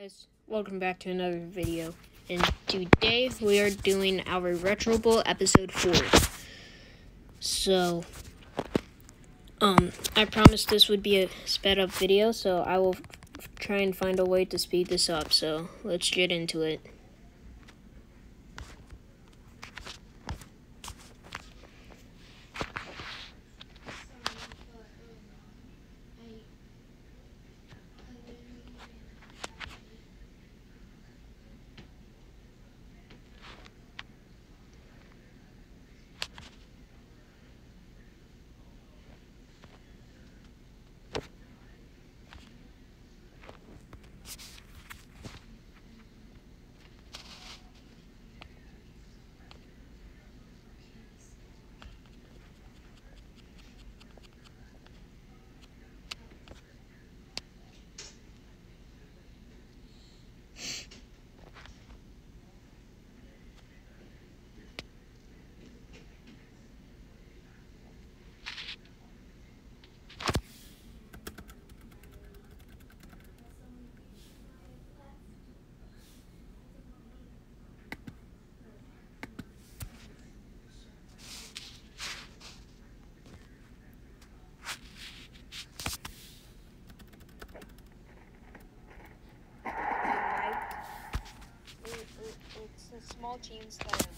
guys, welcome back to another video. And today we are doing our Retro Bowl episode 4. So, um, I promised this would be a sped up video, so I will try and find a way to speed this up. So, let's get into it. Chance that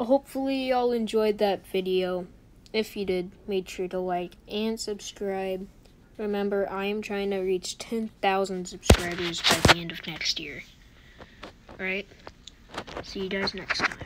hopefully y'all enjoyed that video. If you did, make sure to like and subscribe. Remember, I am trying to reach 10,000 subscribers by the end of next year. Alright? See you guys next time.